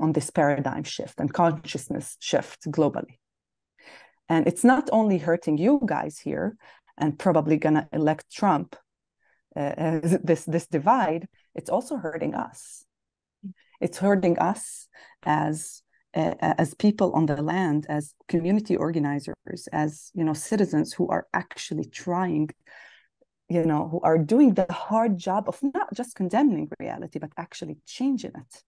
on this paradigm shift and consciousness shift globally. And it's not only hurting you guys here and probably going to elect Trump, uh, this, this divide, it's also hurting us. It's hurting us as uh, as people on the land, as community organizers, as you know, citizens who are actually trying, you know, who are doing the hard job of not just condemning reality, but actually changing it